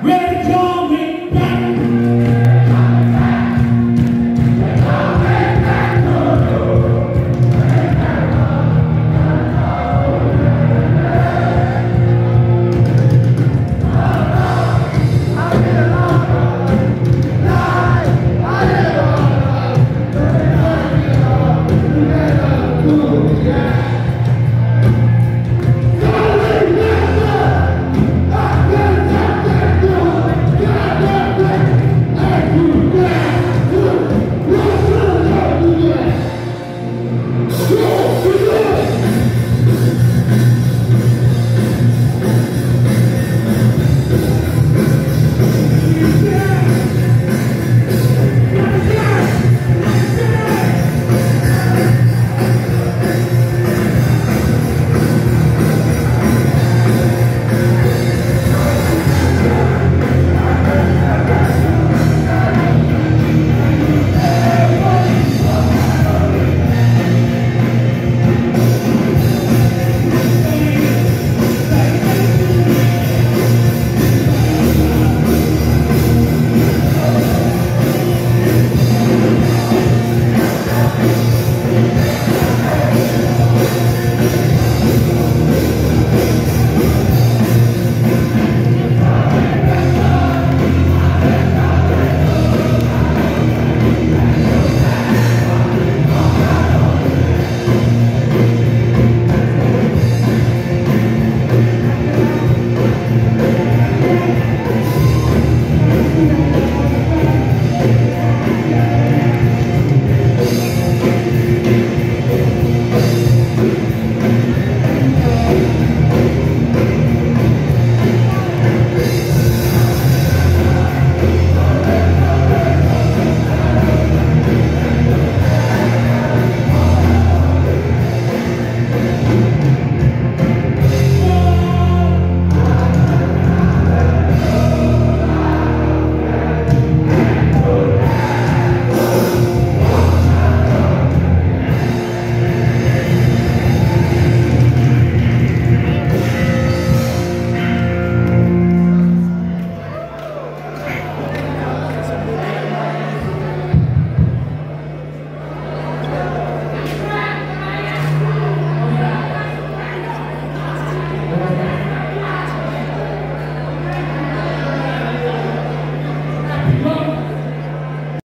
We're coming back.